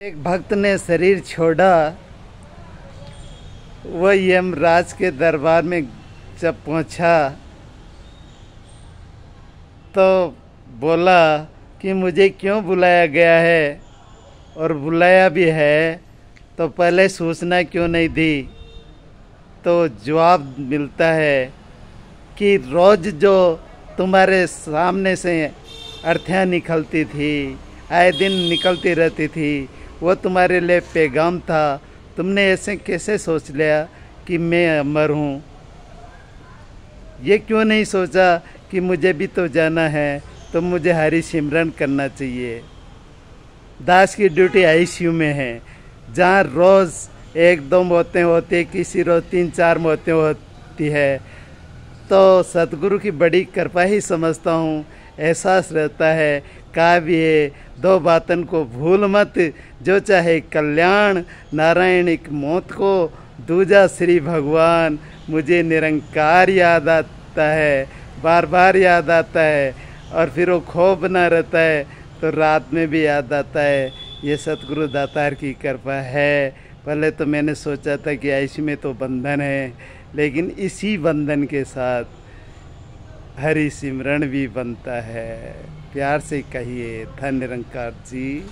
एक भक्त ने शरीर छोड़ा। वह यमराज के दरबार में जब पहुँचा तो बोला कि मुझे क्यों बुलाया गया है? और बुलाया भी है तो पहले सूचना क्यों नहीं दी? तो जवाब मिलता है कि रोज़ जो तुम्हारे सामने से अर्थियाँ निकलती थी, आए दिन निकलती रहती थी वो तुम्हारे लिए पैगाम था। तुमने ऐसे कैसे सोच लिया कि मैं अमर हूँ? ये क्यों नहीं सोचा कि मुझे भी तो जाना है तो मुझे हरी सिमरन करना चाहिए। दास की ड्यूटी आईसीयू में है, जहाँ रोज़ एक दो मौतें होती किसी रोज़ तीन चार मौतें होती है। तो सतगुरु की बड़ी कृपा ही समझता हूँ एहसास रहता है। काव्य, दो बातन को भूल मत। जो चाहे कल्याण नारायण एक मौत को। दूजा श्री भगवान, मुझे निरंकार याद आता है। बार बार याद आता है। और फिर वो खो बना रहता है तो रात में भी याद आता है। ये सतगुरु दातार की कृपा है। पहले तो मैंने सोचा था कि ऐसी में तो बंधन है, लेकिन इसी बंधन के साथ हरि सिमरण भी बनता है। प्यार से कहिए धन निरंकार जी।